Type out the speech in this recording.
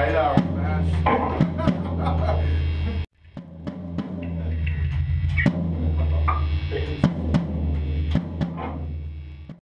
right out.